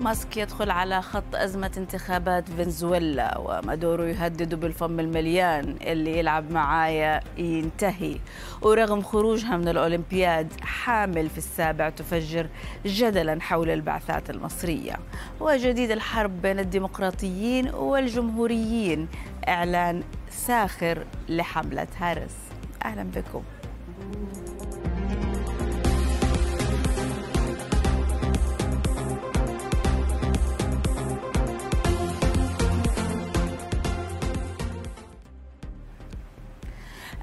ماسك يدخل على خط أزمة انتخابات فنزويلا ومادورو يهدد بالفم المليان اللي يلعب معايا ينتهي. ورغم خروجها من الأولمبياد حامل في السابع تفجر جدلا حول البعثات المصرية. وجديد الحرب بين الديمقراطيين والجمهوريين إعلان ساخر لحملة هارس أهلا بكم.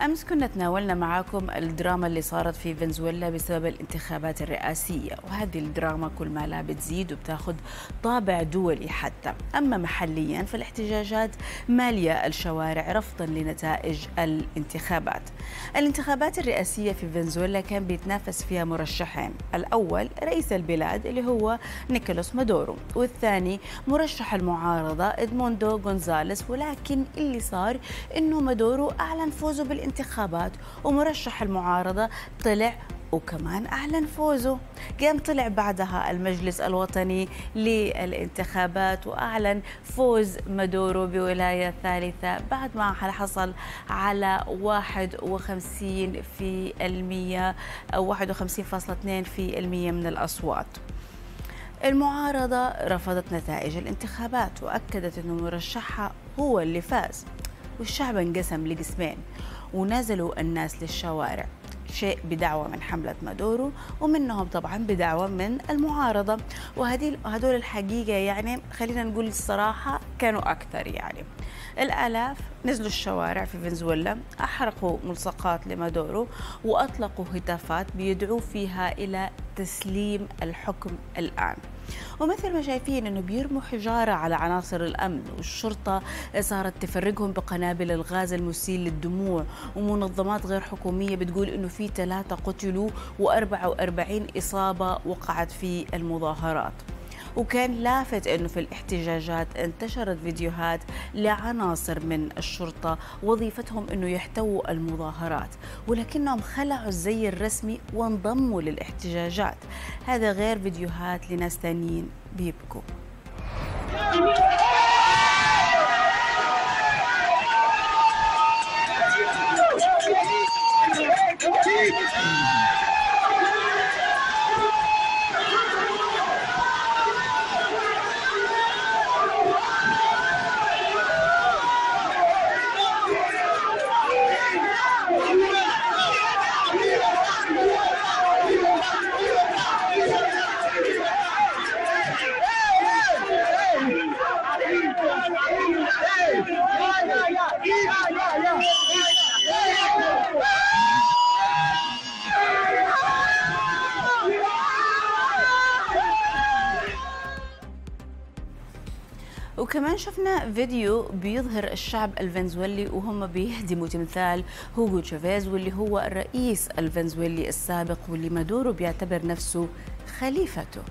أمس كنا تناولنا معاكم الدراما اللي صارت في فنزويلا بسبب الانتخابات الرئاسية وهذه الدراما كل ما لا بتزيد وبتاخذ طابع دولي حتى. أما محليا فالاحتجاجات مالية الشوارع رفضا لنتائج الانتخابات. الانتخابات الرئاسية في فنزويلا كان بيتنافس فيها مرشحين. الأول رئيس البلاد اللي هو نيكولاس مادورو والثاني مرشح المعارضة إدموندو غونزاليس ولكن اللي صار إنه مادورو أعلن فوزه بالانتخابات. الانتخابات ومرشح المعارضة طلع وكمان أعلن فوزه. قام طلع بعدها المجلس الوطني للانتخابات وأعلن فوز مادورو بولاية ثالثة بعد ما حصل على 51 في المية أو 51.2 في المية من الأصوات. المعارضة رفضت نتائج الانتخابات وأكدت أن مرشحها هو اللي فاز. والشعب انقسم لقسمين. ونزلوا الناس للشوارع. شيء بدعوة من حملة مادورو ومنهم طبعا بدعوة من المعارضة. وهذه هدول الحقيقة يعني خلينا نقول الصراحة كانوا أكثر يعني. الآلاف نزلوا الشوارع في فنزويلا أحرقوا ملصقات لمادورو وأطلقوا هتافات بيدعوا فيها إلى تسليم الحكم الآن. ومثل ما شايفين إنه بيرموا حجارة على عناصر الأمن والشرطة صارت تفرقهم بقنابل الغاز المسيل للدموع ومنظمات غير حكومية بتقول إنه في ثلاثة قتلوا و44 إصابة وقعت في المظاهرات. وكان لافت إنه في الاحتجاجات انتشرت فيديوهات لعناصر من الشرطة وظيفتهم إنه يحتووا المظاهرات ولكنهم خلعوا الزي الرسمي وانضموا للاحتجاجات. هذا غير فيديوهات لناس ثانيين بيبكوا. وكمان فيديو بيظهر الشعب الفنزويلي وهم بيهدموا تمثال هوغو تشافيز واللي هو الرئيس الفنزويلي السابق واللي مادورو بيعتبر نفسه خليفته.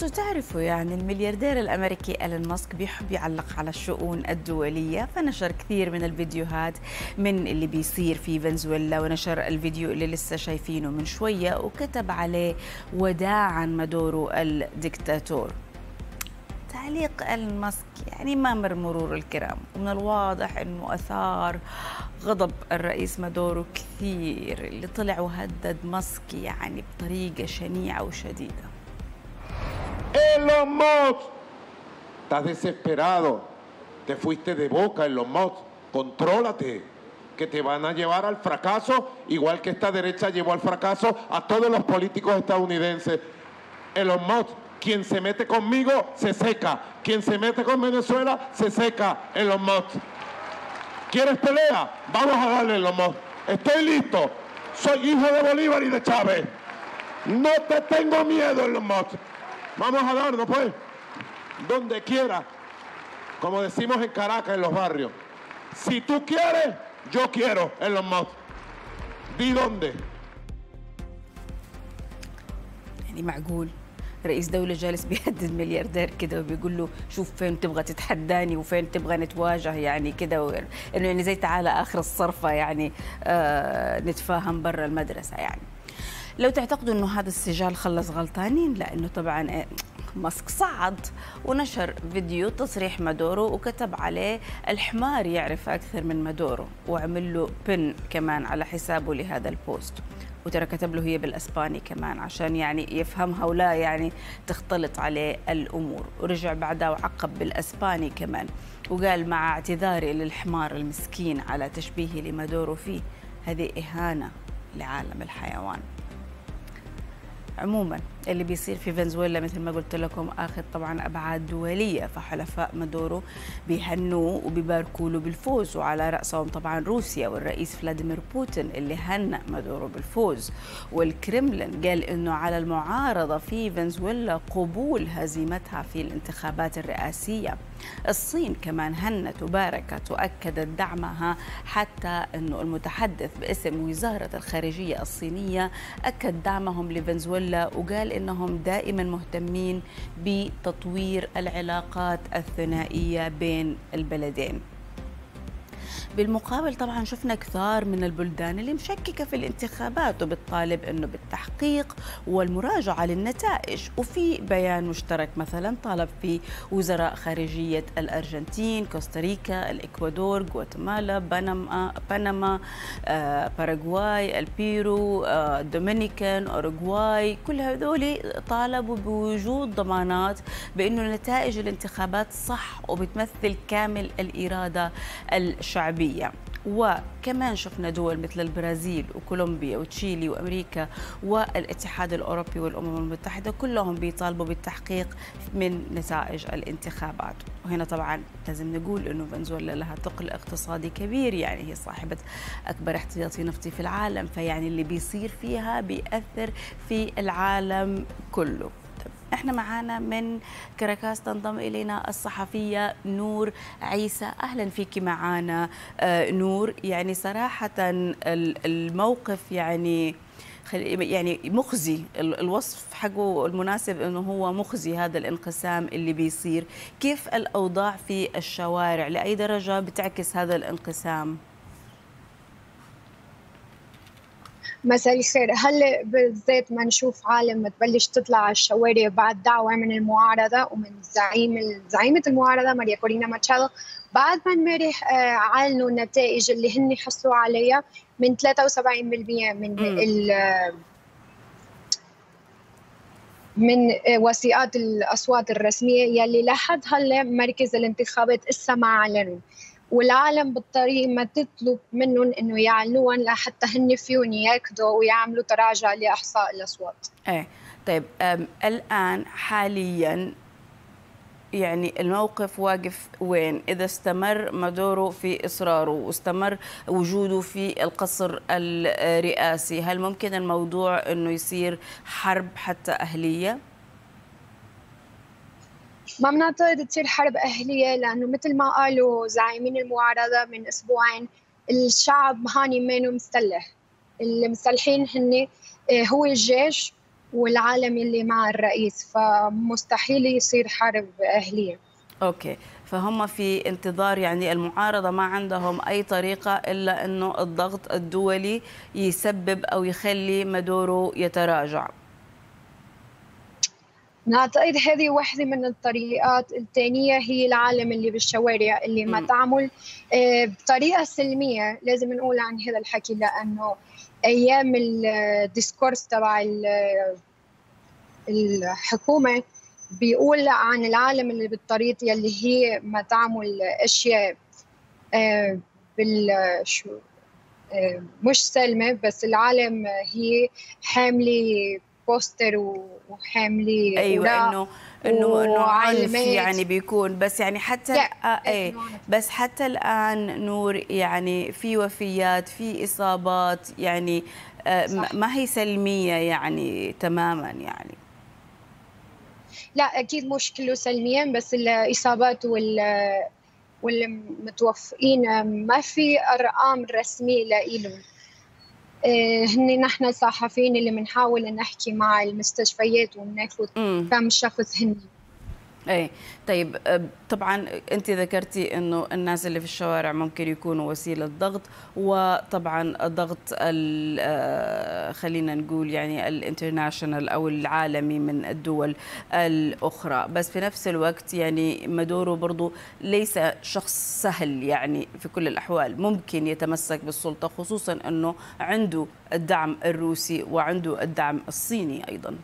صرتوا تعرفوا يعني الملياردير الأمريكي إيلون ماسك بيحب يعلق على الشؤون الدولية فنشر كثير من الفيديوهات من اللي بيصير في فنزويلا ونشر الفيديو اللي لسه شايفينه من شوية وكتب عليه وداعا مادورو الدكتاتور. تعليق إيلون ماسك يعني ما مر مرور الكرام ومن الواضح إنه أثار غضب الرئيس مادورو كثير اللي طلع وهدد ماسك يعني بطريقة شنيعة وشديدة. Elon Musk, estás desesperado. Te fuiste de boca, Elon Musk. Contrólate, que te van a llevar al fracaso, igual que esta derecha llevó al fracaso a todos los políticos estadounidenses. Elon Musk, quien se mete conmigo, se seca. Quien se mete con Venezuela, se seca. Elon Musk. ¿Quieres pelea? Vamos a darle, Elon Musk. Estoy listo. Soy hijo de Bolívar y de Chávez. No te tengo miedo, Elon Musk. Vamos a darnos, pues, donde quiera, como decimos en Caracas, en los barrios. Si tú quieres, yo quiero, en los Musk. Di dónde. يعني معقول رئيس دولة جالس بيهدد ملياردير كده وبيقول له شوف فين تبغى تتحداني وفين تبغى نتواجه يعني كده إنه يعني زي تعالى آخر الصرفة يعني آه نتفاهم برا المدرسة يعني لو تعتقدوا إنه هذا السجال خلص غلطانين لأنه طبعا إيه، ماسك صعد ونشر فيديو تصريح مادورو وكتب عليه الحمار يعرف أكثر من مادورو وعمل له بن كمان على حسابه لهذا البوست. وترى كتب له هي بالإسباني كمان عشان يعني يفهمها ولا يعني تختلط عليه الأمور. ورجع بعدها وعقب بالإسباني كمان. وقال مع اعتذاري للحمار المسكين على تشبيهي لمادورو فيه هذه إهانة لعالم الحيوان. عموما اللي بيصير في فنزويلا مثل ما قلت لكم آخذ طبعا أبعاد دولية فحلفاء مادورو بيهنوه وبيباركوا له بالفوز وعلى رأسهم طبعا روسيا والرئيس فلاديمير بوتين اللي هنأ مادورو بالفوز. والكرملين قال إنه على المعارضة في فنزويلا قبول هزيمتها في الانتخابات الرئاسية. الصين كمان هنت وباركت وأكدت دعمها حتى إنه المتحدث باسم وزارة الخارجية الصينية أكد دعمهم لفنزويلا وقال إنهم دائما مهتمين بتطوير العلاقات الثنائية بين البلدين. بالمقابل طبعا شفنا كثار من البلدان اللي مشككة في الانتخابات وبتطالب إنه بالتحقيق والمراجعة للنتائج. وفي بيان مشترك مثلا طالب فيه وزراء خارجية الأرجنتين كوستاريكا الإكوادور غواتيمالا بنما بنما آه، باراغواي البيرو آه، دومينيكان أوروغواي. كل هذول طالبوا بوجود ضمانات بإنه نتائج الانتخابات صح وبتمثل كامل الإرادة الشعبية. العربية. وكمان شفنا دول مثل البرازيل وكولومبيا وتشيلي وأمريكا والاتحاد الأوروبي والأمم المتحدة كلهم بيطالبوا بالتحقيق من نتائج الانتخابات. وهنا طبعا لازم نقول إنه فنزويلا لها ثقل اقتصادي كبير يعني هي صاحبة أكبر احتياطي نفطي في العالم فيعني اللي بيصير فيها بيأثر في العالم كله. إحنا معانا من كراكاس تنضم إلينا الصحفية نور عيسى. أهلا فيك معانا آه، نور. يعني صراحة الموقف يعني يعني مخزي. الوصف حقه المناسب إنه هو مخزي هذا الانقسام اللي بيصير. كيف الأوضاع في الشوارع؟ لأي درجة بتعكس هذا الانقسام؟ مساء الخير. هلا بالذات ما نشوف عالم تبلش تطلع على الشوارع بعد دعوة من المعارضة ومن زعيم زعيمة المعارضة ماريا كورينا ماتشادو بعد ما امبارح آه، اعلنوا النتائج اللي هن حصلوا عليها من 73% من ال من وثيقات الأصوات الرسمية يلي لحد هلا مركز الانتخابات اسا ما اعلنوا والعالم بالطريق ما تطلب منهم إنه يعلنوهم لحتى هن فيهم ياكدوا ويعملوا تراجع لإحصاء الأصوات. إيه طيب الآن حاليا يعني الموقف واقف وين إذا استمر مادورو في إصراره واستمر وجوده في القصر الرئاسي هل ممكن الموضوع أنه يصير حرب حتى أهلية؟ ما بنعتقد تصير حرب أهلية لأنه مثل ما قالوا زعيمين المعارضة من أسبوعين الشعب هاني مانو مسلح اللي مسلحين هن آه، هو الجيش والعالم اللي مع الرئيس فمستحيل يصير حرب أهلية. okay. فهم في انتظار يعني المعارضة ما عندهم أي طريقة إلا أنه الضغط الدولي يسبب أو يخلي مدورو يتراجع. نعتقد هذه واحدة من الطريقات الثانية هي العالم اللي بالشوارع اللي عم تعمل. آه، بطريقة سلمية لازم نقول عن هذا الحكي لأنه أيام ال discourse تبع الحكومة بيقول عن العالم اللي بالطريق يلي هي ما تعمل أشياء آه، بال شو؟ آه، مش سلمة بس العالم هي حاملة بوستر وحاملي أيوه انه انه إنه عنف يعني بيكون. بس يعني حتى آه إيه. بس حتى الآن نور يعني في وفيات في إصابات يعني آه ما هي سلمية يعني تماما يعني. لا أكيد مش كله سلميا بس الإصابات وال والمتوفقين ما في أرقام رسمية لإلهم. هن نحن الصحفيين اللي بنحاول نحكي مع المستشفيات وناخذ كم شخص هن اي طيب أه، طبعا أنت ذكرتي إنه الناس اللي في الشوارع ممكن يكونوا وسيلة ضغط وطبعا ضغط أه، خلينا نقول يعني الانترناشونال أو العالمي من الدول الأخرى. بس في نفس الوقت يعني مادورو برضو ليس شخص سهل يعني في كل الأحوال ممكن يتمسك بالسلطة خصوصا إنه عنده الدعم الروسي وعنده الدعم الصيني أيضا.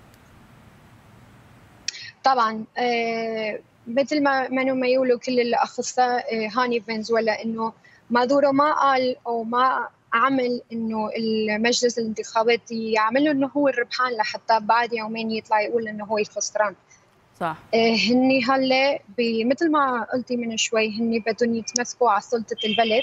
طبعا آه، مثل ما ما يقولوا كل الاخصائي آه، هاني فنزويلا إنه مادورو ما قال أو ما عمل إنه المجلس الانتخابات يعمل إنه هو الربحان لحتى بعد يومين يطلع يقول إنه هو الخسران. صح. آه، هني هلا مثل ما قلتي من شوي هني بدهم يتمسكوا على سلطة البلد.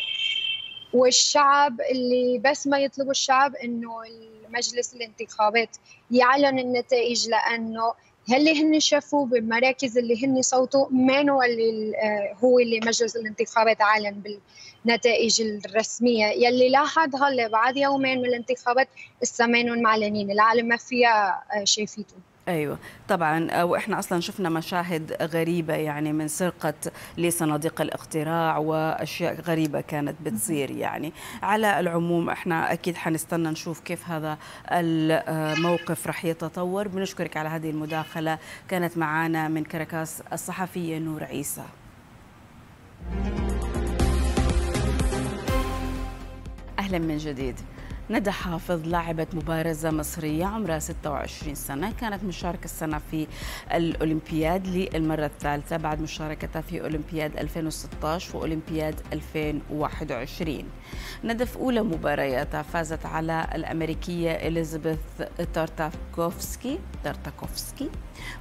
والشعب اللي بس ما يطلبوا الشعب إنه المجلس الانتخابات يعلن النتائج لأنه هل هن شافوا بالمراكز اللي هن صوتوا مين هو اللي آه، هو اللي مجلس الانتخابات اعلن بالنتائج الرسمية. يلي لاحظ هلا بعد يومين من الانتخابات الثمانون معلنين العالم ما فيها آه، شايفيته أيوه. طبعا آه، وإحنا أصلا شفنا مشاهد غريبة يعني من سرقة لصناديق الاقتراع وأشياء غريبة كانت بتصير يعني. على العموم إحنا أكيد حنستنى نشوف كيف هذا الموقف رح يتطور. بنشكرك على هذه المداخلة. كانت معنا من كركاس الصحفية نور عيسى. أهلا من جديد. ندى حافظ لاعبة مبارزة مصرية عمرها 26 سنة. كانت مشاركة السنة في الأولمبياد للمرة الثالثة بعد مشاركتها في أولمبياد 2016 وأولمبياد 2021 ندى في أولى مبارياتها فازت على الأمريكية إليزابيث تارتاكوفسكي تارتاكوفسكي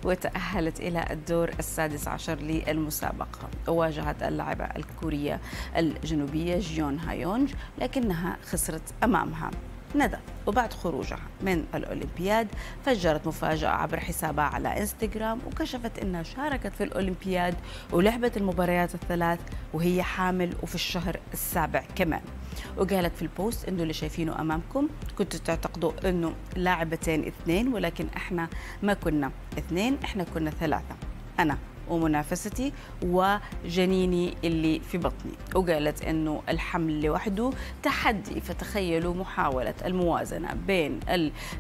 وتأهلت إلى الدور السادس عشر للمسابقة. وواجهت اللاعبة الكورية الجنوبية جيون هايونج لكنها خسرت أمامها. ندى وبعد خروجها من الأولمبياد فجرت مفاجأة عبر حسابها على إنستغرام وكشفت أنها شاركت في الأولمبياد ولعبت المباريات الثلاث وهي حامل وفي الشهر السابع كمان. وقالت في ال post إنه اللي شايفينه أمامكم كنتوا تعتقدوا إنه لاعبتين اثنين ولكن إحنا ما كنا اثنين إحنا كنا ثلاثة. أنا ومنافستي وجنيني اللي في بطني. وقالت إنه الحمل لوحده تحدي فتخيلوا محاولة الموازنة بين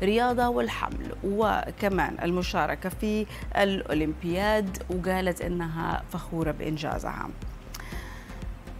الرياضة والحمل وكمان المشاركة في الأولمبياد وقالت إنها فخورة بإنجازها.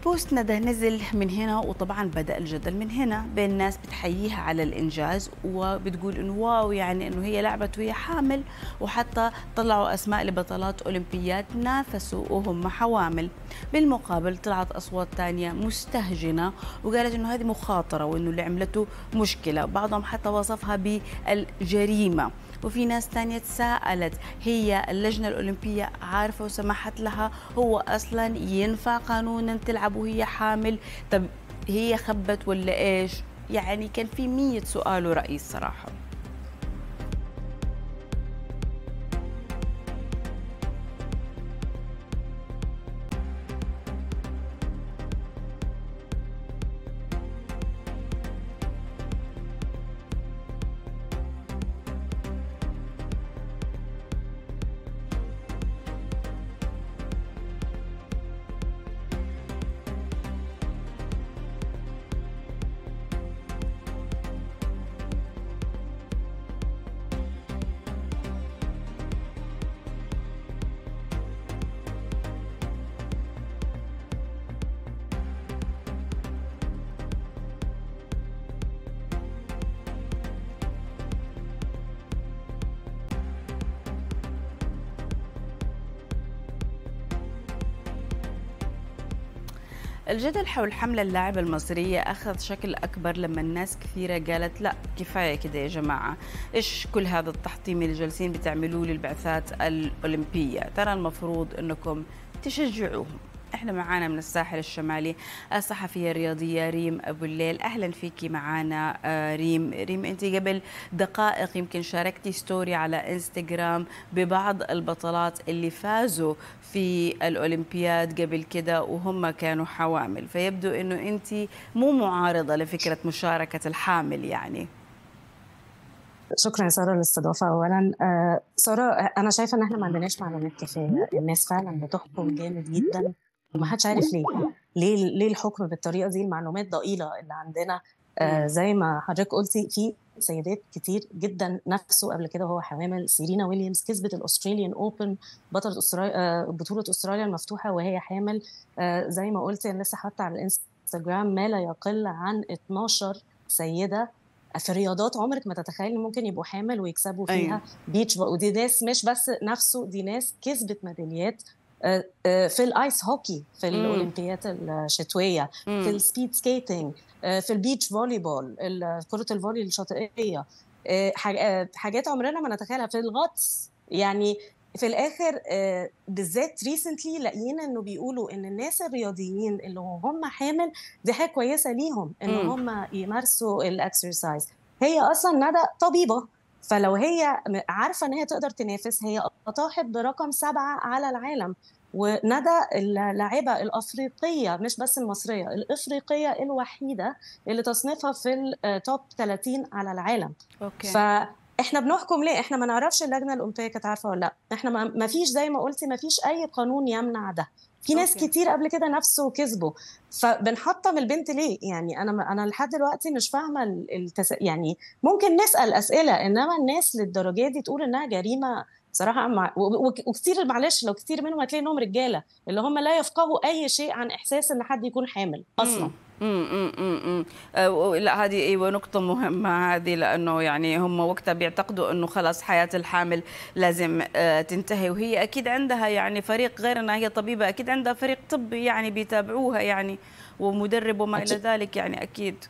بوست ندى نزل من هنا وطبعا بدأ الجدل من هنا بين ناس بتحييها على الإنجاز وبتقول إنه واو يعني إنه هي لعبت وهي حامل وحتى طلعوا أسماء لبطلات أولمبيات نافسوا وهم حوامل. بالمقابل طلعت أصوات ثانية مستهجنة وقالت إنه هذه مخاطرة وإنه اللي عملته مشكلة. بعضهم حتى وصفها بالجريمة. وفي ناس ثانية تساءلت هي اللجنة الأولمبية عارفة وسمحت لها هو أصلا ينفع قانونا تلعب وهي حامل؟ طب هي خبت ولا إيش؟ يعني كان في مية سؤال ورأي الصراحة. الجدل حول حملة اللاعبة المصرية أخذ شكل أكبر لما الناس كثيرة قالت لا كفاية كده يا جماعة. إيش كل هذا التحطيم اللي جالسين بتعملوه للبعثات الأولمبية؟ ترى المفروض أنكم تشجعوهم. إحنا معانا من الساحل الشمالي الصحفية الرياضية ريم أبو الليل. أهلا فيكي معانا آه، ريم. ريم أنت قبل دقائق يمكن شاركتي ستوري على إنستغرام ببعض البطلات اللي فازوا في الأولمبياد قبل كده وهم كانوا حوامل. فيبدو أنه أنت مو معارضة لفكرة مشاركة الحامل يعني. شكرا يا سارة للاستضافه اولا آه سارة أنا شايفة إن إحنا ما عندناش معلومات كفاية. الناس فعلا بتحكم جامد جدا. وما حدش عارف ليه. ليه ليه الحكم بالطريقة دي؟ المعلومات ضئيلة اللي عندنا. آه زي ما حضرتك قلتي في سيدات كتير جدا نافسوا قبل كده وهو حوامل سيرينا ويليامز كسبت ال Australian Open بطلة استراليا آه بطولة أستراليا المفتوحة وهي حامل. آه زي ما قلت أنا لسه حاطة على الانستغرام ما لا يقل عن 12 سيدة. في الرياضات عمرك ما تتخيل ممكن يبقوا حامل ويكسبوا فيها. أيوة. beach ودي ناس مش بس نافسوا دي ناس كسبت ميداليات. في ال ice hockey في الاولمبيات الشتوية. في ال speed skating في ال beach volleyball كرة الفولي الشاطئية حاجات عمرنا ما نتخيلها. في الغطس يعني في الآخر بالذات recently لاقيين إنه بيقولوا إن الناس الرياضيين اللي هم حامل دي حاجة كويسة ليهم إن هم يمارسوا ال exercise هي أصلا ندى طبيبة فلو هي عارفة إن هي تقدر تنافس هي أطاحت برقم سبعة على العالم. وندى اللاعبة الأفريقية مش بس المصرية الأفريقية الوحيدة اللي تصنيفها في ال top 30 على العالم. okay. ف إحنا بنحكم ليه؟ إحنا ما نعرفش اللجنة الاولمبيه كانت عارفة ولا لأ. إحنا ما فيش زي ما قلتي ما فيش أي قانون يمنع ده. في ناس okay. كتير قبل كده نافسوا كسبوا. فبنحطم البنت ليه؟ يعني أنا أنا لحد دلوقتي مش فاهمة التس... يعني ممكن نسأل أسئلة إنما الناس للدرجة دي تقول إنها جريمة بصراحه مع... وكتير معلش لو كتير منهم هتلاقي إنهم رجالة اللي هم لا يفقهوا أي شيء عن إحساس إن حد يكون حامل أصلا. امم امم لا هذه أيوه نقطة مهمة هذه لأنه يعني هم وقتها بيعتقدوا إنه خلاص حياة الحامل لازم تنتهي. وهي أكيد عندها يعني فريق غير إنها هي طبيبة أكيد عندها فريق طبي يعني بيتابعوها يعني ومدرب وما إلى ذلك يعني أكيد.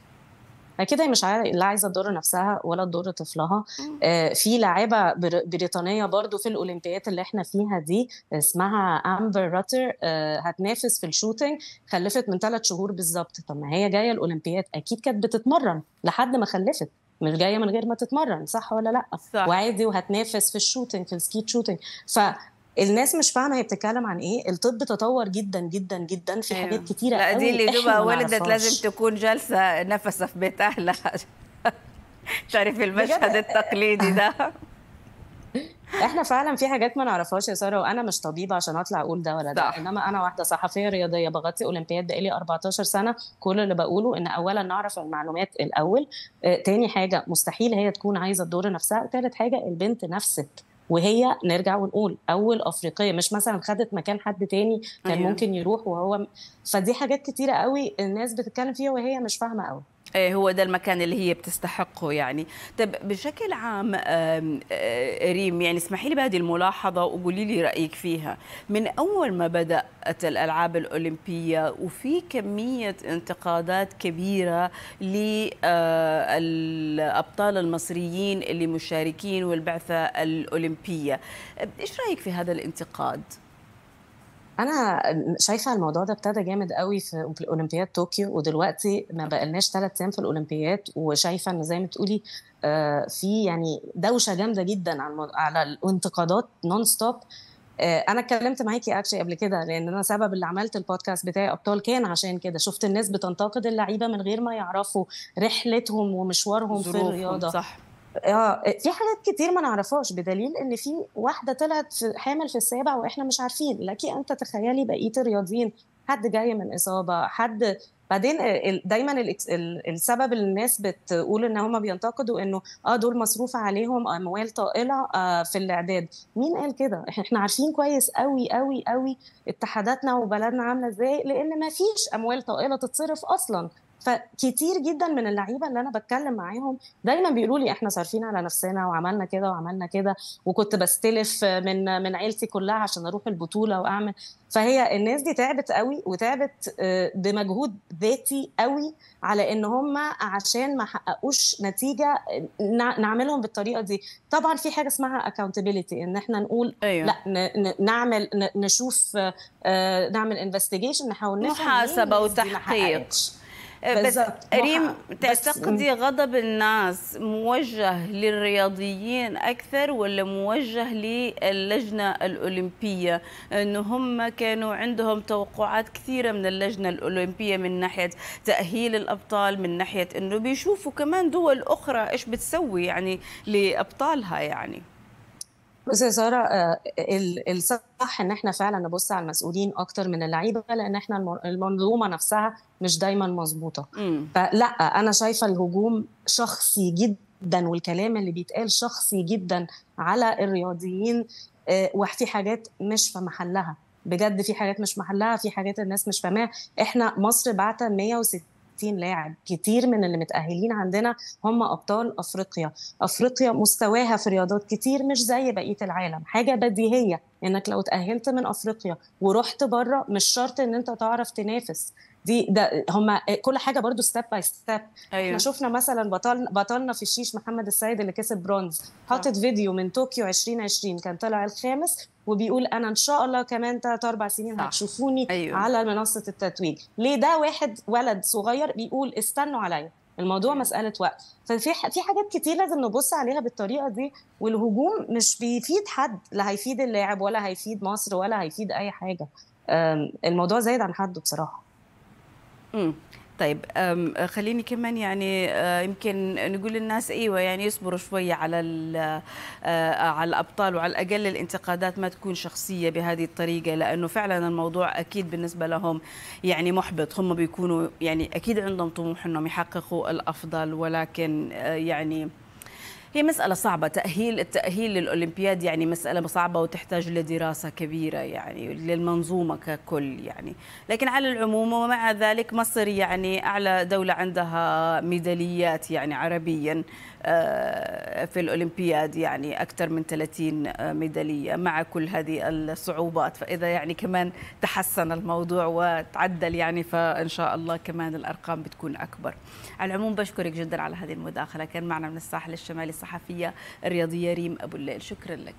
أكيد هي مش لا عايزة تضر نفسها ولا تضر طفلها. آه في لاعبه بريطانية برضو في الاولمبيات اللي إحنا فيها دي اسمها امبر راتر آه هتنافس في ال shooting خلفت من ثلاث شهور بالظبط. طب ما هي جاية الاولمبيات أكيد كانت بتتمرن لحد ما خلفت مش جاية من غير ما تتمرن صح ولا لأ؟ صح. وعادي وهتنافس في ال shooting في ال skeet shooting. ف الناس مش فاهمة هي بتتكلم عن إيه. الطب تطور جدا جدا جدا في أيوه. حاجات كتيرة لا دي اللي دوبها ولدت لازم تكون جالسة نفسا في بيت أهلها. تعرفي المشهد التقليدي ده. إحنا فعلا في حاجات ما نعرفهاش يا سارة وأنا مش طبيبة عشان أطلع أقول ده ولا ده. صح. إنما أنا واحدة صحفية رياضية بغطي أولمبياد بقالي 14 سنة كل اللي بقوله إن اولا نعرف المعلومات الأول. آه، تاني حاجة مستحيل هي تكون عايزة تضر نفسها. وتالت حاجة البنت نفست. وهي نرجع ونقول أول أفريقية مش مثلا خدت مكان حد تاني كان أيوة. ممكن يروح وهو فدي حاجات كتيرة قوي الناس بتتكلم فيها وهي مش فاهمة قوي هو ده المكان اللي هي بتستحقه يعني. طب بشكل عام ريم يعني اسمحي لي بهذه الملاحظة وقولي لي رأيك فيها. من أول ما بدأت الألعاب الأولمبية وفي كمية انتقادات كبيرة للابطال المصريين اللي مشاركين والبعثة الأولمبية إيش رأيك في هذا الانتقاد؟ أنا شايفة الموضوع ده ابتدى جامد قوي في اولمبياد طوكيو ودلوقتي ما بقالناش ثلاث أيام في الأولمبياد وشايفة إن زي ما تقولي في يعني دوشة جامدة جدا على الانتقادات non-stop أنا اتكلمت معاكي actually قبل كده لأن أنا سبب اللي عملت البودكاست بتاعي أبطال كان عشان كده. شفت الناس بتنتقد اللعيبة من غير ما يعرفوا رحلتهم ومشوارهم في الرياضة. صح. آه في حاجات كتير ما نعرفهاش بدليل إن في واحدة طلعت حامل في السابع وإحنا مش عارفين. لكن أنت تخيلي بقية الرياضيين حد جاي من إصابة حد بعدين دايما السبب اللي الناس بتقول إن هم بينتقدوا إنه آه دول مصروف عليهم اموال طائلة آه في الإعداد. مين قال كده؟ إحنا عارفين كويس قوي قوي قوي اتحاداتنا وبلدنا عاملة إزاي لأن ما فيش أموال طائلة تتصرف أصلا. فكتير جدا من اللعيبة اللي أنا بتكلم معاهم دايما بيقولوا لي إحنا صارفين على نفسنا وعملنا كده وعملنا كده وكنت بستلف من من عيلتي كلها عشان أروح البطولة وأعمل. فهي الناس دي تعبت قوي وتعبت بمجهود ذاتي قوي على إن هم عشان ما حققوش نتيجة نعملهم بالطريقة دي. طبعا في حاجة اسمها accountability إن إحنا نقول أيوة. لأ نعمل نشوف نعمل انفستيجيشن نحاول نفهم محاسبة وتحقيق. بس ريم تعتقدي غضب الناس موجه للرياضيين أكثر ولا موجه للجنة الأولمبية؟ انه هم كانوا عندهم توقعات كثيرة من اللجنة الأولمبية من ناحية تأهيل الأبطال من ناحية إنه بيشوفوا كمان دول أخرى إيش بتسوي يعني لأبطالها يعني. بصي يا سارة الصح إن إحنا فعلا نبص على المسؤولين أكتر من اللعيبة لأن إحنا المنظومة نفسها مش دايما مظبوطة. فلأ أنا شايفة الهجوم شخصي جدا والكلام اللي بيتقال شخصي جدا على الرياضيين وفي حاجات مش في محلها. بجد في حاجات مش محلها في حاجات الناس مش فاهماها. إحنا مصر بعت 160 لاعب كتير من اللي متأهلين عندنا هم أبطال أفريقيا. أفريقيا مستواها في رياضات كتير مش زي بقية العالم. حاجة بديهية إنك لو تأهلت من أفريقيا ورحت بره مش شرط إن أنت تعرف تنافس. دي ده هم كل حاجة برضو step by step إحنا شفنا مثلا بطل بطلنا في الشيش محمد السيد اللي كسب برونز. حاطط فيديو من طوكيو 2020 كان طلع الخامس وبيقول أنا إن شاء الله كمان ثلاث أربع سنين. هتشوفوني أيوه. على منصة التتويج. ليه؟ ده واحد ولد صغير بيقول استنوا عليا. الموضوع أيوه. مسألة وقت. ففي في حاجات كتير لازم نبص عليها بالطريقة دي والهجوم مش بيفيد حد لا هيفيد اللاعب ولا هيفيد مصر ولا هيفيد أي حاجة. الموضوع زايد عن حده بصراحة. امم طيب خليني كمان يعني يمكن نقول للناس إيوه يعني يصبروا شوية على على الأبطال وعلى الأقل الانتقادات ما تكون شخصية بهذه الطريقة لأنه فعلا الموضوع أكيد بالنسبة لهم يعني محبط. هم بيكونوا يعني أكيد عندهم طموح إنهم يحققوا الأفضل ولكن يعني هي مسألة صعبة. تأهيل التأهيل للأولمبياد يعني مسألة صعبة وتحتاج لدراسة كبيرة يعني للمنظومة ككل يعني. لكن على العموم ومع ذلك مصر يعني أعلى دولة عندها ميداليات يعني عربيا. في الأولمبياد يعني أكثر من 30 ميدالية مع كل هذه الصعوبات. فإذا يعني كمان تحسن الموضوع وتعدل يعني فإن شاء الله كمان الأرقام بتكون أكبر. على العموم بشكرك جدا على هذه المداخلة. كان معنا من الساحل الشمالي الصحفية الرياضية ريم أبو الليل. شكرا لك.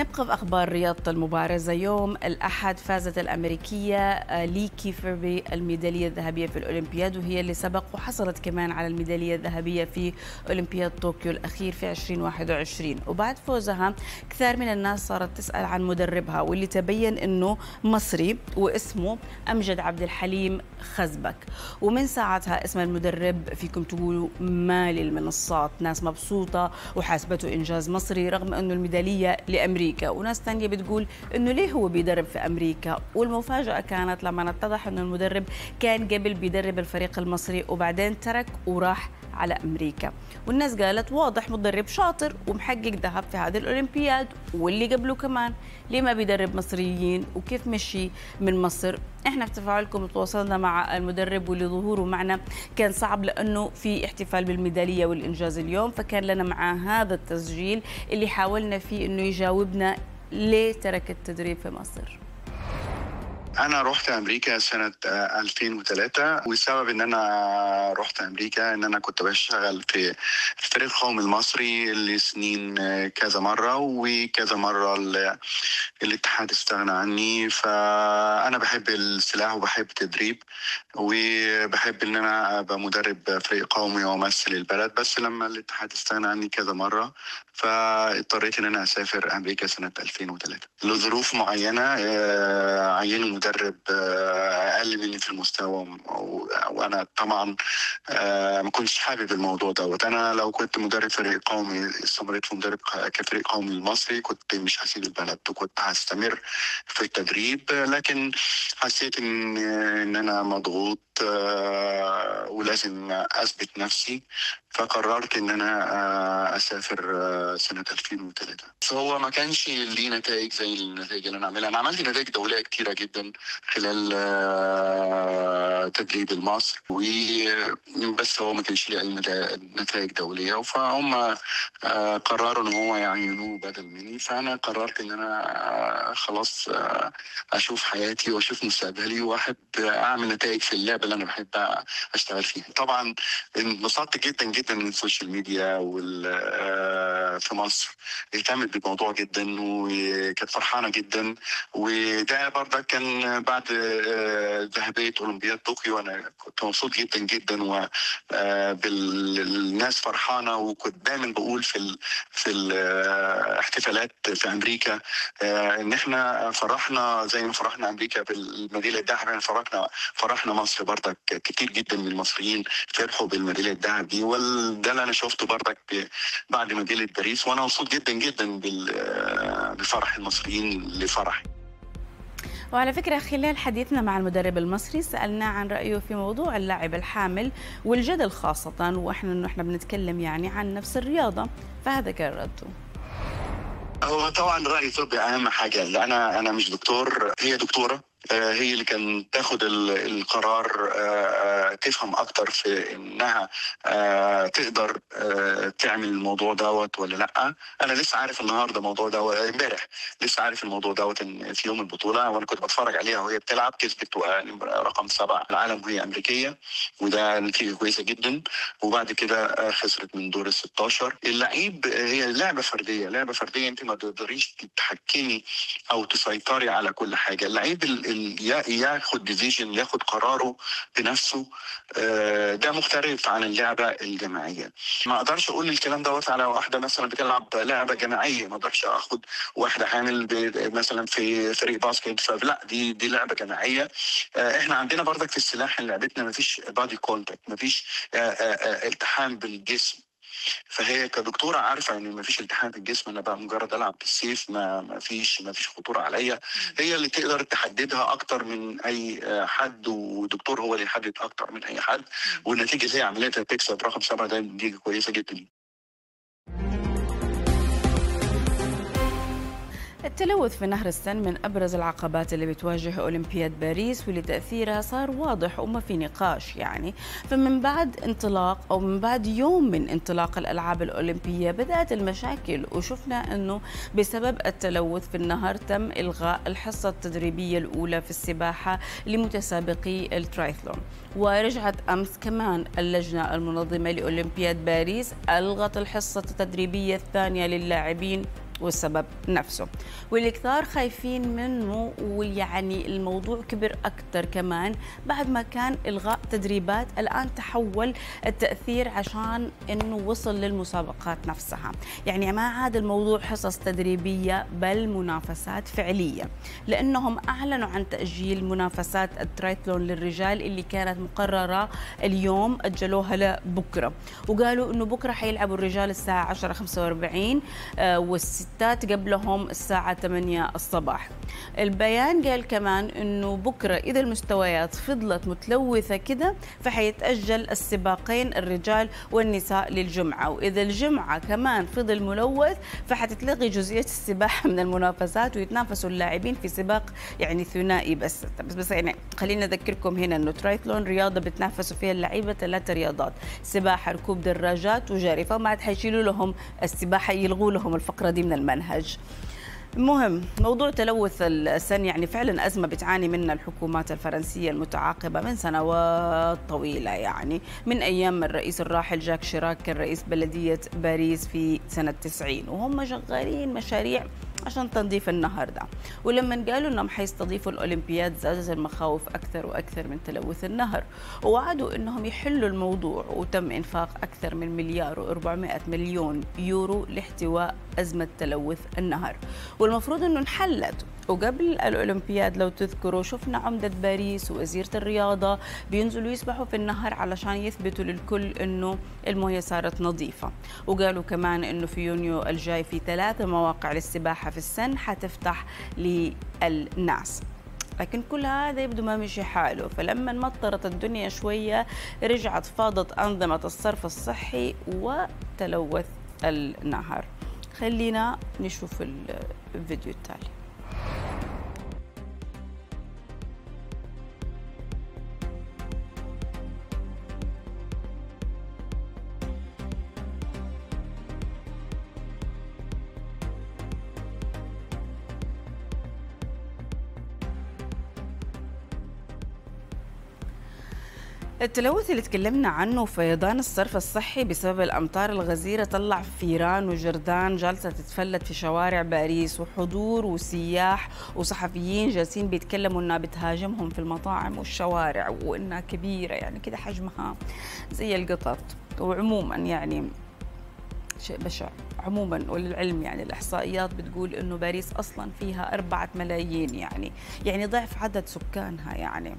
نبقى في أخبار رياضة المبارزة يوم الأحد فازت الأمريكية ليكي فيربي الميدالية الذهبية في الأولمبياد وهي اللي سبق وحصلت كمان على الميدالية الذهبية في أولمبياد طوكيو الأخير في 2021 وبعد فوزها كثير من الناس صارت تسأل عن مدربها واللي تبين أنه مصري واسمه أمجد عبد الحليم خزبك. ومن ساعتها اسم المدرب فيكم تقولوا مالي المنصات ناس مبسوطة وحاسبته إنجاز مصري رغم أنه الميدالية لأمريكا. أمريكا وناس تانية بتقول إنه ليه هو بيدرب في أمريكا؟ والمفاجأة كانت لما اتضح إنه المدرب كان قبل بيدرب الفريق المصري وبعدين ترك وراح على أمريكا. والناس قالت واضح مدرب شاطر ومحقق ذهب في هذه الأولمبياد واللي قبله كمان. ليه ما بيدرب مصريين وكيف مشي من مصر؟ إحنا في تفاعلكم تواصلنا مع المدرب واللي ظهوره معنا كان صعب لأنه في احتفال بالميدالية والإنجاز اليوم فكان لنا مع هذا التسجيل اللي حاولنا فيه إنه يجاوبنا ليه ترك التدريب في مصر. أنا رحت أمريكا سنة 2003 والسبب إن أنا رحت أمريكا إن أنا كنت بشتغل في الفريق القومي المصري لسنين كذا مرة وكذا مرة الاتحاد استغنى عني. فأنا بحب السلاح وبحب التدريب وبحب إن أنا أبقى مدرب فريق قومي وأمثل البلد. بس لما الاتحاد استغنى عني كذا مرة فاضطريت إن أنا أسافر أمريكا سنة 2003 لظروف معينة عينوا مدرب أقل مني في المستوى وأنا طبعا ما كنتش حابب الموضوع دوت. أنا لو كنت مدرب فريق قومي استمريت في مدرب كفريق قومي المصري كنت مش هسيب البلد وكنت هستمر في التدريب. لكن حسيت ان إن أنا مضغوط ولازم أثبت نفسي فقررت إن أنا آه، أسافر آه، سنة 2003 بس هو ما كانش ليه نتائج زي النتائج اللي أنا عاملها. أنا عملت نتائج دولية كتيرة جدا خلال آه، تدريب مصر بس هو ما كانش ليه أي نتا- نتائج دولية. فهم قرروا إن هو يعينوه بدل مني. فأنا قررت إن أنا خلاص أشوف حياتي وأشوف مستقبلي وأحب أعمل نتائج في اللعبة اللي أنا بحب أشتغل فيها. طبعا انبسطت جدا جدا من ال social media وال آه، في مصر. اهتمت بالموضوع جدا وكانت فرحانة جدا. وده برضه كان بعد آه، ذهبية أولمبياد طوكيو. أنا كنت مبسوط جدا جدا وبالناس فرحانة. وكنت دايما بقول في في الاحتفالات في أمريكا آه، إن إحنا فرحنا زي ما فرحنا أمريكا بالميدالية الذهب. فرحنا فرحنا مصر برضك كتير جدا من المصريين فرحوا بالميدالية الذهب دي. وده اللي أنا شفته برضك ب- بعد ميداليه باريس وأنا مبسوط جدا جدا بفرح المصريين لفرحي. وعلى فكرة خلال حديثنا مع المدرب المصري سألناه عن رأيه في موضوع اللاعب الحامل والجدل خاصة وإحنا إنه إحنا بنتكلم يعني عن نفس الرياضة فهذا كان رده هو طبعا رأي طبي أهم حاجة لا أنا أنا مش دكتور هي دكتورة آه، هي اللي كان تاخد ال- القرار آه، آه، تفهم أكتر في إنها آه، تقدر آه، تعمل الموضوع دوت ولا لأ. أنا لسه عارف النهارده الموضوع دوت امبارح لسه عارف الموضوع دوت إن في يوم البطولة وأنا كنت بتفرج عليها وهي بتلعب كسبت رقم سبعة العالم وهي أمريكية وده نتيجة كويسة جدا. وبعد كده آه، خسرت من دور ال 16 اللعيب آه، هي لعبة فردية لعبة فردية أنت ما تقدريش تتحكمي أو تسيطري على كل حاجة. اللعيب ال- ال- يا- ياخد ديسيجن ياخد قراره بنفسه آه، ده مختلف عن اللعبة الجماعية. ما أقدرش أقول الكلام دوت على واحدة مثلا بتلعب لعبة جماعية. ما أقدرش أخد واحدة حامل مثلا في فريق basket. فلا دي دي لعبة جماعية. آه، إحنا عندنا برضك في السلاح لعبتنا ما فيش body contact ما فيش التحام بالجسم. فهي كدكتورة عارفة إن ما فيش التحام في الجسم أنا بقى مجرد ألعب بالسيف ما ما فيش ما فيش خطورة عليا. هي اللي تقدر تحددها أكتر من أي آه، حد ودكتور هو اللي يحدد أكتر من أي حد. والنتيجة زي عمليتها تكسب رقم سبعة ده نتيجه كويسة جدا. التلوث في نهر السن من أبرز العقبات اللي بتواجه أولمبياد باريس واللي تأثيرها صار واضح وما في نقاش يعني فمن بعد انطلاق أو من بعد يوم من انطلاق الألعاب الأولمبية بدأت المشاكل وشفنا أنه بسبب التلوث في النهر تم إلغاء الحصة التدريبية الأولى في السباحة لمتسابقي الترايثلون. ورجعت أمس كمان اللجنة المنظمة لأولمبياد باريس ألغت الحصة التدريبية الثانية للاعبين والسبب نفسه. والكثار خايفين منه ويعني الموضوع كبر أكثر كمان بعد ما كان إلغاء تدريبات الآن تحول التأثير عشان أنه وصل للمسابقات نفسها. يعني ما عاد الموضوع حصص تدريبية بل منافسات فعلية لأنهم أعلنوا عن تأجيل منافسات الترايثلون للرجال اللي كانت مقررة اليوم أجلوها لبكرة. وقالوا أنه بكرة حيلعبوا الرجال الساعة 10:45 آه، والستات قبلهم الساعة 8 الصباح. البيان قال كمان أنه بكرة إذا المستويات فضلت متلوثة كده فحيتأجل السباقين الرجال والنساء للجمعة. وإذا الجمعة كمان فضل ملوث فحتتلغي جزئية السباحة من المنافسات ويتنافسوا اللاعبين في سباق يعني ثنائي بس. بس, بس يعني خلينا أذكركم هنا أنه ترايثلون رياضة بتنافسوا فيها اللعيبة ثلاث رياضات سباحة ركوب دراجات وجري. فما عاد حيشيلوا لهم السباحة يلغوا لهم الفقرة دي من المنهج المهم موضوع تلوث السن يعني فعلا أزمة بتعاني منها الحكومات الفرنسية المتعاقبة من سنوات طويلة يعني. من أيام الرئيس الراحل جاك شيراك كان رئيس بلدية باريس في سنة 90 وهم شغالين مشاريع عشان تنظيف النهر ده ولما قالوا إنهم حيستضيفوا الأولمبياد زادت المخاوف أكثر وأكثر من تلوث النهر. ووعدوا إنهم يحلوا الموضوع وتم إنفاق أكثر من مليار و400 مليون يورو لاحتواء أزمة تلوث النهر. والمفروض إنه انحلت. وقبل الأولمبياد لو تذكروا شفنا عمدة باريس ووزيرة الرياضة بينزلوا يسبحوا في النهر علشان يثبتوا للكل أنه الموية صارت نظيفة. وقالوا كمان أنه في يونيو الجاي في ثلاثة مواقع في السن حتفتح للناس. لكن كل هذا يبدو ما مشي حاله. فلما مطرت الدنيا شوية رجعت فاضت أنظمة الصرف الصحي وتلوث النهر. خلينا نشوف الفيديو التالي. التلوث اللي تكلمنا عنه فيضان الصرف الصحي بسبب الأمطار الغزيرة طلع فيران وجردان جالسة تتفلت في شوارع باريس وحضور وسياح وصحفيين جالسين بيتكلموا إنها بتهاجمهم في المطاعم والشوارع وإنها كبيرة يعني كده حجمها زي القطط. وعموما يعني شيء بشع. عموما وللعلم يعني الإحصائيات بتقول إنه باريس أصلا فيها أربعة ملايين يعني يعني ضعف عدد سكانها يعني.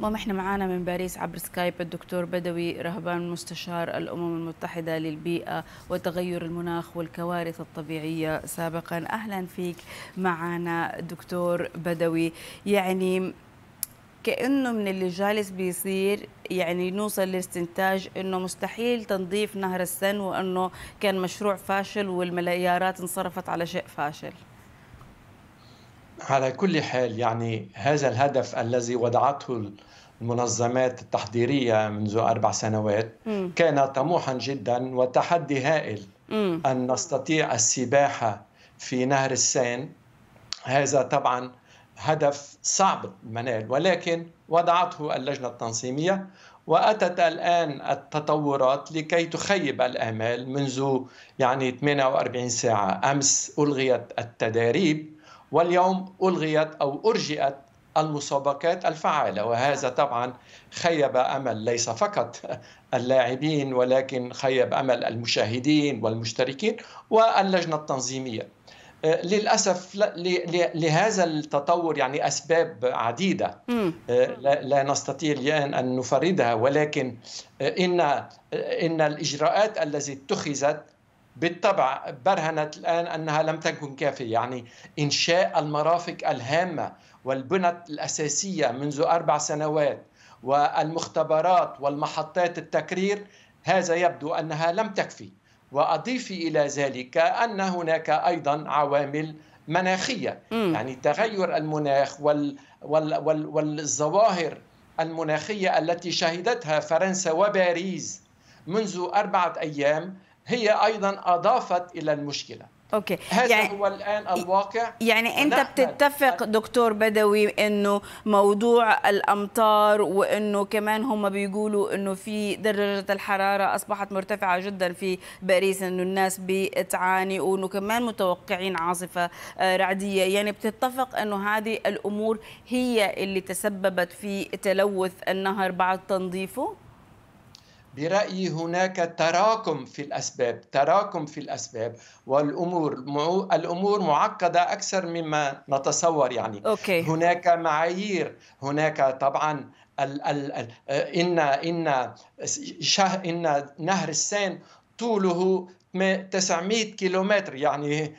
ماما إحنا معانا من باريس عبر سكايب الدكتور بدوي رهبان مستشار الأمم المتحدة للبيئة وتغير المناخ والكوارث الطبيعية. سابقا أهلا فيك معنا دكتور بدوي. يعني كأنه من اللي جالس بيصير يعني نوصل لاستنتاج إنه مستحيل تنظيف نهر السن وإنه كان مشروع فاشل والمليارات انصرفت على شيء فاشل. على كل حال يعني هذا الهدف الذي وضعته المنظمات التحضيرية منذ أربع سنوات م. كان طموحا جدا وتحدي هائل م. أن نستطيع السباحة في نهر السين هذا طبعا هدف صعب المنال ولكن وضعته اللجنة التنظيمية وأتت الآن التطورات لكي تخيب الآمال منذ يعني 48 ساعة أمس ألغيت التداريب واليوم ألغيت أو أرجئت المسابقات الفعالة وهذا طبعا خيب أمل ليس فقط اللاعبين ولكن خيب أمل المشاهدين والمشتركين واللجنة التنظيمية. للأسف لهذا التطور يعني أسباب عديدة. لا نستطيع الآن أن نفردها ولكن إن إن الإجراءات التي اتخذت بالطبع برهنت الآن أنها لم تكن كافية. يعني إنشاء المرافق الهامة والبنى الأساسية منذ أربع سنوات والمختبرات والمحطات التكرير هذا يبدو أنها لم تكفي. وأضيف إلى ذلك أن هناك أيضا عوامل مناخية. م. يعني تغير المناخ وال وال وال والظواهر المناخية التي شهدتها فرنسا وباريس منذ أربعة أيام هي أيضا أضافت إلى المشكلة. أوكي. هذا يعني هو الآن الواقع. يعني أنت بتتفق دكتور بدوي إنه موضوع الأمطار وإنه كمان هم بيقولوا إنه في درجه الحرارة أصبحت مرتفعة جدا في باريس إنه الناس بتعاني وإنه كمان متوقعين عاصفة رعدية. يعني بتتفق إنه هذه الأمور هي اللي تسببت في تلوث النهر بعد تنظيفه؟ برأيي هناك تراكم في الأسباب تراكم في الأسباب والأمور الأمور معقدة أكثر مما نتصور يعني. أوكي. هناك معايير هناك طبعا ال ال إن إن شه إن نهر السين طوله 900 كيلومتر يعني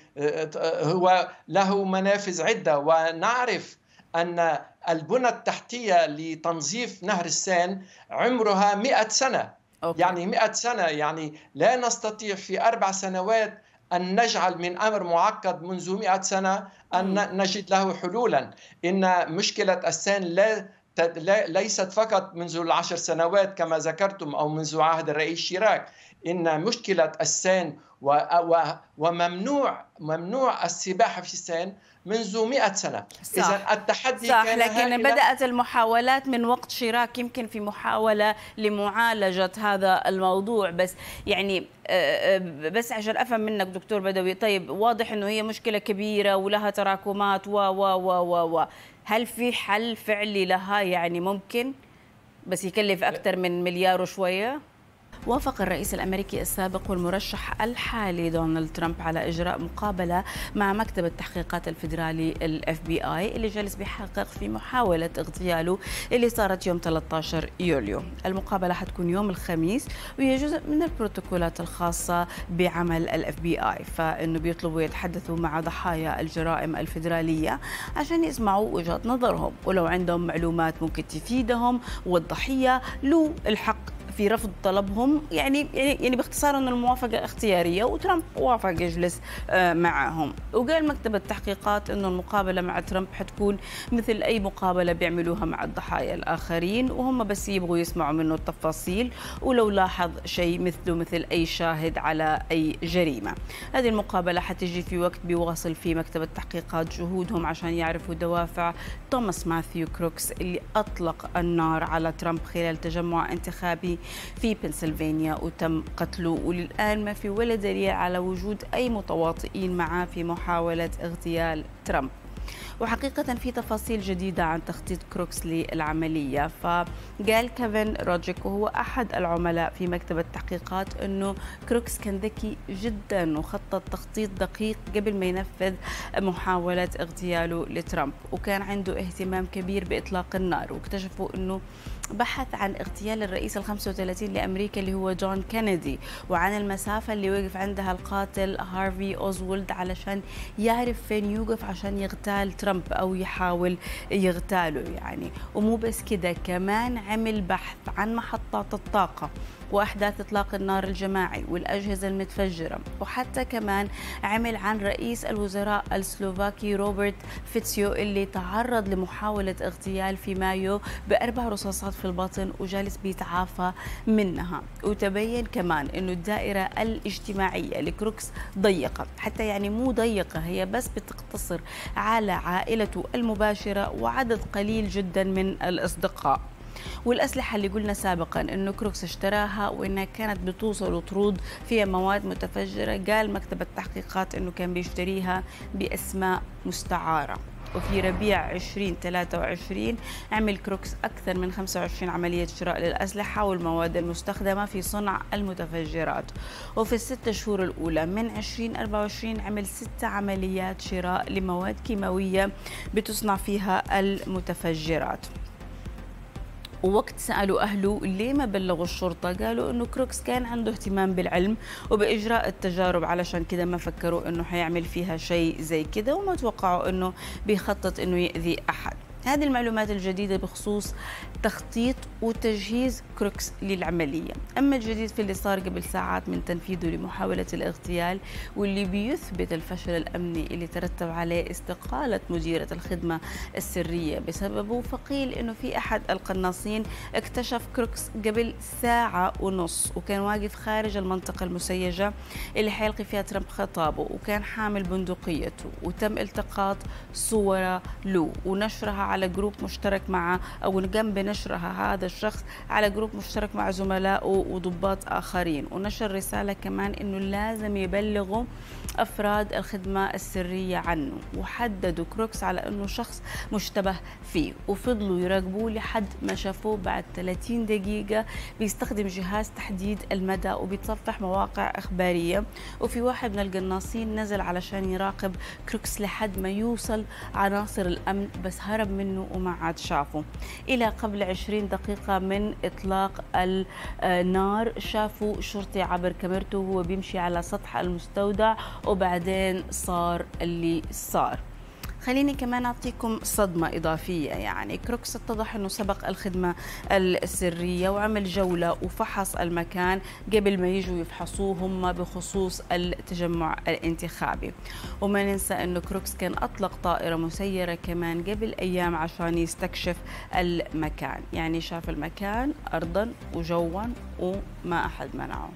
هو له منافذ عدة. ونعرف أن البنى التحتية لتنظيف نهر السين عمرها 100 سنة. okay. يعني 100 سنة يعني لا نستطيع في أربع سنوات أن نجعل من أمر معقد منذ 100 سنة أن نجد له حلولا. إن مشكلة السين لا ليست فقط منذ العشر سنوات كما ذكرتم أو منذ عهد الرئيس شيراك. إن مشكلة السين وممنوع ممنوع السباحة في السين منذ 100 سنة. إذا التحدي صح كان لكن بدأت المحاولات من وقت شراك يمكن في محاولة لمعالجة هذا الموضوع. بس يعني بس عشان أفهم منك دكتور بدوي طيب واضح أنه هي مشكلة كبيرة ولها تراكمات و و و و و. هل في حل فعلي لها يعني ممكن؟ بس يكلف أكثر من مليار وشوية؟ وافق الرئيس الأمريكي السابق والمرشح الحالي دونالد ترامب على إجراء مقابلة مع مكتب التحقيقات الفيدرالي ال FBI اللي جالس بيحقق في محاولة اغتياله اللي صارت يوم 13 يوليو. المقابلة حتكون يوم الخميس وهي جزء من البروتوكولات الخاصة بعمل ال FBI فإنه بيطلبوا يتحدثوا مع ضحايا الجرائم الفيدرالية عشان يسمعوا وجهات نظرهم ولو عندهم معلومات ممكن تفيدهم والضحية له الحق في رفض طلبهم. يعني يعني باختصار إن الموافقة اختيارية وترامب وافق يجلس آه، معهم. وقال مكتب التحقيقات إنه المقابلة مع ترامب حتكون مثل أي مقابلة بيعملوها مع الضحايا الآخرين وهم بس يبغوا يسمعوا منه التفاصيل ولو لاحظ شيء مثله مثل أي شاهد على أي جريمة. هذه المقابلة حتجي في وقت بيواصل فيه مكتب التحقيقات جهودهم عشان يعرفوا دوافع توماس ماثيو كروكس اللي أطلق النار على ترامب خلال تجمع انتخابي في بنسلفانيا وتم قتله وللآن ما في ولا دليل على وجود أي متواطئين معه في محاولة اغتيال ترامب. وحقيقة في تفاصيل جديدة عن تخطيط كروكس للعملية فقال كيفن روجيك وهو أحد العملاء في مكتب التحقيقات أنه كروكس كان ذكي جدا وخطط تخطيط دقيق قبل ما ينفذ محاولة اغتياله لترامب وكان عنده اهتمام كبير بإطلاق النار واكتشفوا أنه بحث عن اغتيال الرئيس ال 35 لأمريكا اللي هو جون كينيدي وعن المسافة اللي وقف عندها القاتل هارفي أوزوالد علشان يعرف فين يوقف عشان يغتال ترامب أو يحاول يغتاله يعني. ومو بس كده كمان عمل بحث عن محطات الطاقة. وأحداث إطلاق النار الجماعي والأجهزة المتفجرة. وحتى كمان عمل عن رئيس الوزراء السلوفاكي روبرت فيتسو اللي تعرض لمحاولة اغتيال في مايو بأربع رصاصات في البطن وجالس بيتعافى منها. وتبين كمان إنه الدائرة الاجتماعية لكروكس ضيقة. حتى يعني مو ضيقة هي بس بتقتصر على عائلته المباشرة وعدد قليل جدا من الأصدقاء. والأسلحة اللي قلنا سابقا أنه كروكس اشتراها وأنها كانت بتوصل وطرود فيها مواد متفجرة. قال مكتب التحقيقات أنه كان بيشتريها بأسماء مستعارة. وفي ربيع 2023 عمل كروكس أكثر من 25 عملية شراء للأسلحة والمواد المستخدمة في صنع المتفجرات. وفي الست شهور الأولى من 2024 عمل ست عمليات شراء لمواد كيماوية بتصنع فيها المتفجرات. ووقت سألوا أهله ليه ما بلغوا الشرطة. قالوا أنه كروكس كان عنده اهتمام بالعلم وبإجراء التجارب علشان كده ما فكروا أنه حيعمل فيها شيء زي كده وما توقعوا أنه بيخطط أنه يأذي أحد. هذه المعلومات الجديدة بخصوص تخطيط وتجهيز كروكس للعملية. أما الجديد في اللي صار قبل ساعات من تنفيذه لمحاولة الاغتيال واللي بيثبت الفشل الأمني اللي ترتب عليه استقالة مديرة الخدمة السرية بسببه فقيل أنه في أحد القناصين اكتشف كروكس قبل ساعة ونص وكان واقف خارج المنطقة المسيجة اللي حيلقي فيها ترامب خطابه وكان حامل بندقيته وتم التقاط صوره له ونشرها على group مشترك مع أو قام بنشرها هذا الشخص على group مشترك مع زملائه وضباط آخرين. ونشر رسالة كمان أنه لازم يبلغوا أفراد الخدمة السرية عنه وحددوا كروكس على أنه شخص مشتبه فيه. وفضلوا يراقبوه لحد ما شافوه بعد 30 دقيقة بيستخدم جهاز تحديد المدى وبيتصفح مواقع إخبارية. وفي واحد من القناصين نزل علشان يراقب كروكس لحد ما يوصل عناصر الأمن بس هرب منه وما عاد شافه. إلى قبل 20 دقيقة من إطلاق النار شافوا شرطي عبر كاميرته وهو بيمشي على سطح المستودع وبعدين صار اللي صار. خليني كمان أعطيكم صدمة إضافية. يعني كروكس اتضح أنه سبق الخدمة السرية وعمل جولة وفحص المكان قبل ما يجوا يفحصوه هم بخصوص التجمع الانتخابي. وما ننسى أنه كروكس كان أطلق طائرة مسيرة كمان قبل أيام عشان يستكشف المكان. يعني شاف المكان أرضا وجوا وما أحد منعه.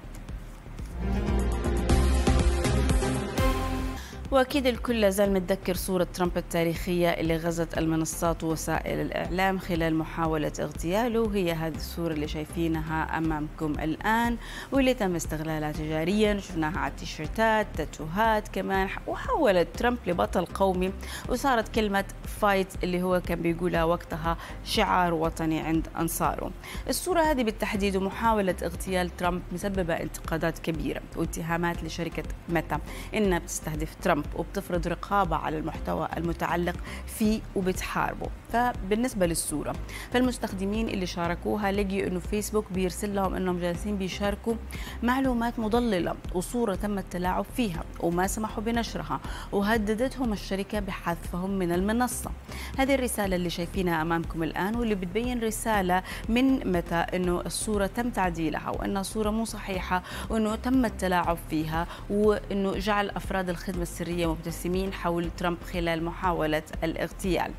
وأكيد الكل لازال متذكر صورة ترامب التاريخية اللي غزت المنصات ووسائل الإعلام خلال محاولة اغتياله. وهي هذه الصورة اللي شايفينها أمامكم الآن واللي تم استغلالها تجاريا. شفناها على التيشيرتات تاتوهات كمان. وحولت ترامب لبطل قومي وصارت كلمة fight اللي هو كان بيقولها وقتها شعار وطني عند أنصاره. الصورة هذه بالتحديد ومحاوله اغتيال ترامب مسببة انتقادات كبيرة واتهامات لشركة ميتا. إنها بتستهدف ترامب. ترامب وبتفرض رقابة على المحتوى المتعلق فيه وبتحاربه فبالنسبة للصورة فالمستخدمين اللي شاركوها لقيوا إنه فيسبوك بيرسل لهم إنهم جالسين بيشاركوا معلومات مضللة وصورة تم التلاعب فيها وما سمحوا بنشرها وهددتهم الشركة بحذفهم من المنصة. هذه الرسالة اللي شايفينها أمامكم الآن واللي بتبين رسالة من متى أنه الصورة تم تعديلها وأنها صورة مو صحيحة وأنه تم التلاعب فيها وأنه جعل أفراد الخدمة السرية مبتسمين حول ترامب خلال محاولة الاغتيال.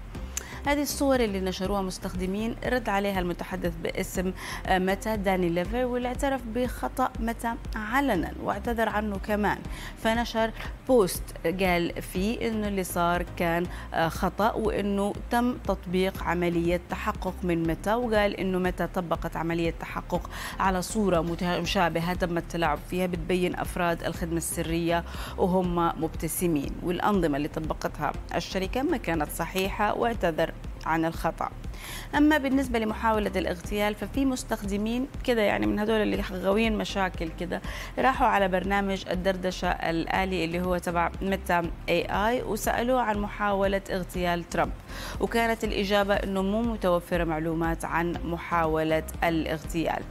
هذه الصور اللي نشروها مستخدمين رد عليها المتحدث باسم متى داني ليفر واللي اعترف بخطأ متى علنا واعتذر عنه كمان. فنشر بوست قال فيه إنه اللي صار كان خطأ وإنه تم تطبيق عملية تحقق من متى وقال إنه متى طبقت عملية تحقق على صورة مشابهة تم التلاعب فيها بتبين أفراد الخدمة السرية وهم مبتسمين. والأنظمة اللي طبقتها الشركة ما كانت صحيحة واعتذر عن الخطأ. أما بالنسبة لمحاولة الاغتيال ففي مستخدمين كده يعني من هدول اللي غاويين مشاكل كده راحوا على برنامج الدردشة الآلي اللي هو تبع ميتا اي آي وسألوه عن محاولة اغتيال ترامب. وكانت الإجابة أنه مو متوفرة معلومات عن محاولة الاغتيال.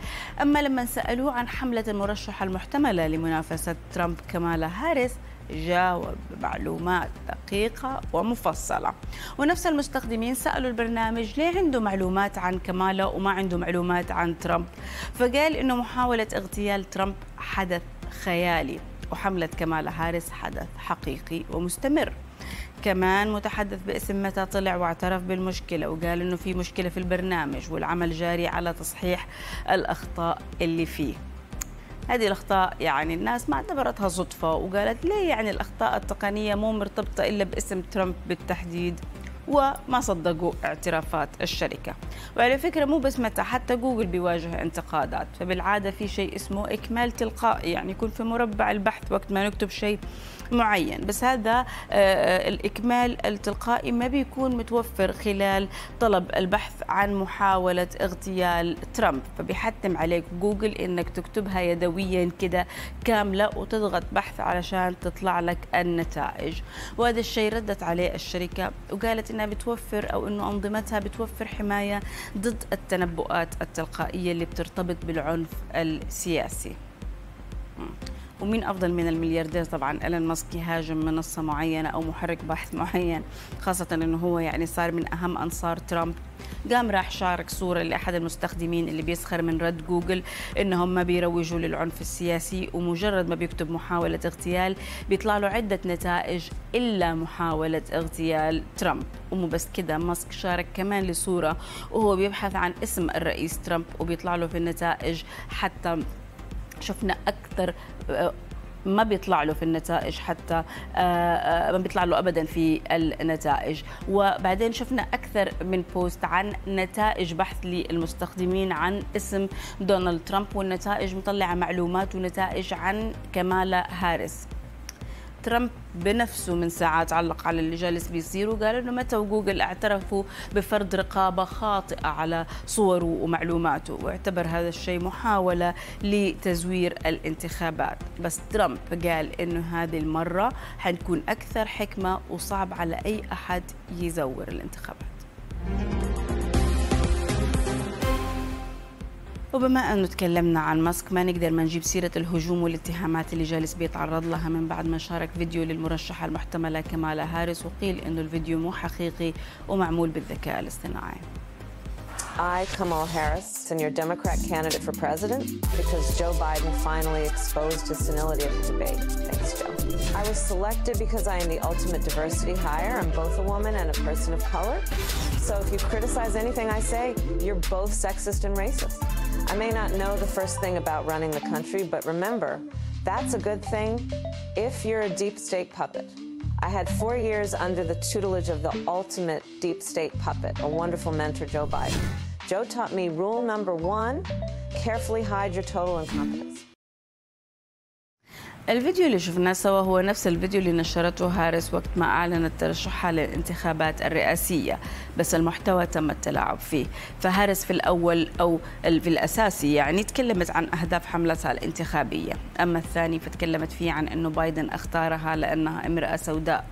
أما لما سألوه عن حملة المرشحة المحتملة لمنافسة ترامب كمالا هاريس جاوب بمعلومات دقيقة ومفصلة. ونفس المستخدمين سألوا البرنامج ليه عنده معلومات عن كمالا وما عنده معلومات عن ترامب؟ فقال إنه محاولة اغتيال ترامب حدث خيالي وحملة كمالا هاريس حدث حقيقي ومستمر. كمان متحدث باسم متى طلع واعترف بالمشكلة وقال إنه في مشكلة في البرنامج والعمل جاري على تصحيح الأخطاء اللي فيه. هذه الأخطاء يعني الناس ما اعتبرتها صدفة وقالت ليه يعني الأخطاء التقنية مو مرتبطة إلا باسم ترامب بالتحديد؟ وما صدقوا اعترافات الشركة. وعلى فكرة مو بس متى حتى جوجل بيواجه انتقادات. فبالعادة في شيء اسمه إكمال تلقائي يعني يكون في مربع البحث وقت ما نكتب شيء. معين بس هذا الإكمال التلقائي ما بيكون متوفر خلال طلب البحث عن محاولة اغتيال ترامب. فبيحتم عليك جوجل إنك تكتبها يدويا كده كاملة وتضغط بحث علشان تطلع لك النتائج. وهذا الشيء ردت عليه الشركة وقالت إنها بتوفر أو إنه أنظمتها بتوفر حماية ضد التنبؤات التلقائية اللي بترتبط بالعنف السياسي. ومين أفضل من الملياردير؟ طبعا إيلون ماسك يهاجم منصة معينة أو محرك بحث معين خاصة إنه هو يعني صار من أهم أنصار ترامب. قام راح شارك صورة لأحد المستخدمين اللي بيسخر من رد جوجل إنهم ما بيروجوا للعنف السياسي ومجرد ما بيكتب محاولة اغتيال بيطلع له عدة نتائج إلا محاولة اغتيال ترامب. ومو بس كده ماسك شارك كمان لصورة وهو بيبحث عن اسم الرئيس ترامب وبيطلع له في النتائج حتى شفنا أكثر ما بيطلع له في النتائج حتى ما بيطلع له ابدا في النتائج. وبعدين شفنا أكثر من بوست عن نتائج بحث للمستخدمين عن اسم دونالد ترامب والنتائج مطلعة معلومات ونتائج عن كمالا هاريس. ترامب بنفسه من ساعات علق على اللي جالس بيصير وقال إنه متى وجوجل اعترفوا بفرض رقابة خاطئة على صوره ومعلوماته واعتبر هذا الشيء محاولة لتزوير الانتخابات. بس ترامب قال إنه هذه المرة حنكون أكثر حكمة وصعب على أي أحد يزور الانتخابات. وبما انه تكلمنا عن ماسك ما نقدر ما نجيب سيره الهجوم والاتهامات اللي جالس بيتعرض لها من بعد ما شارك فيديو للمرشحه المحتمله كمالا هاريس وقيل انه الفيديو مو حقيقي ومعمول بالذكاء الاصطناعي. I, Kamala Harris, and your Democrat candidate for president because Joe Biden finally exposed his senility at the debate. Thanks, Joe. I was selected because I am the ultimate diversity hire. I'm both a woman and a person of color. So if you criticize anything I say, you're both sexist and racist. I may not know the first thing about running the country, but remember, that's a good thing if you're a deep state puppet. I had four years under the tutelage of the ultimate deep state puppet, a wonderful mentor, Joe Biden. Joe taught me rule number one carefully hide your total incompetence. الفيديو اللي شفناه سوا هو نفس الفيديو اللي نشرته هاريس وقت ما أعلنت ترشحها للانتخابات الرئاسية بس المحتوى تم التلاعب فيه. فهاريس في الأول أو في الأساسي يعني تكلمت عن أهداف حملتها الانتخابية. أما الثاني فتكلمت فيه عن أنه بايدن اختارها لأنها امرأة سوداء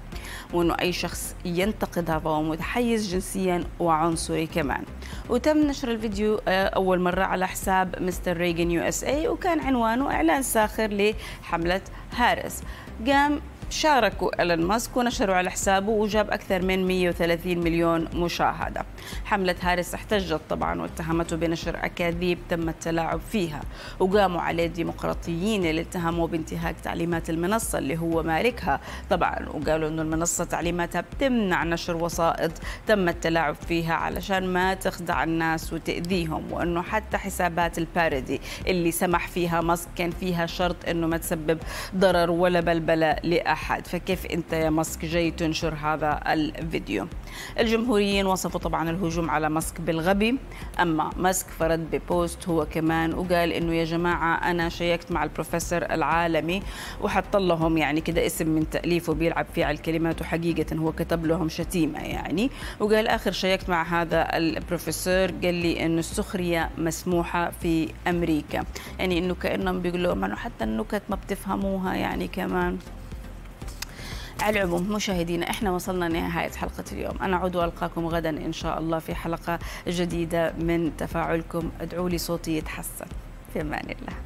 وأنه أي شخص ينتقدها فهو متحيز جنسيا وعنصري كمان. وتم نشر الفيديو أول مرة على حساب Mr Reagan USA وكان عنوانه إعلان ساخر لحملة هارس. قام شاركه إيلون ماسك ونشره على حسابه وجاب أكثر من 130 مليون مشاهدة. حملة هارس احتجت طبعا واتهمته بنشر أكاذيب تم التلاعب فيها وقاموا عليه الديمقراطيين اللي اتهموه بانتهاك تعليمات المنصة اللي هو مالكها طبعا وقالوا إنه المنصة تعليماتها بتمنع نشر وسائط تم التلاعب فيها علشان ما تخدع الناس وتأذيهم وإنه حتى حسابات البارودي اللي سمح فيها ماسك كان فيها شرط إنه ما تسبب ضرر ولا بلبلة لأحد أحد. فكيف أنت يا ماسك جاي تنشر هذا الفيديو؟ الجمهوريين وصفوا طبعا الهجوم على ماسك بالغبي أما ماسك فرد ببوست هو كمان وقال إنه يا جماعة أنا شيكت مع البروفيسور العالمي وحط لهم يعني كده اسم من تأليفه بيلعب فيه على الكلمات وحقيقة هو كتب لهم شتيمة يعني. وقال آخر شيكت مع هذا البروفيسور قال لي إنه السخرية مسموحة في أمريكا. يعني إنه كأنهم بيقولوا إنه حتى النكت ما بتفهموها يعني كمان. على العموم مشاهدينا إحنا وصلنا لنهاية حلقة اليوم. أنا أعود والقاكم غدا إن شاء الله في حلقة جديدة من تفاعلكم. ادعوا لي صوتي يتحسن. في أمان الله.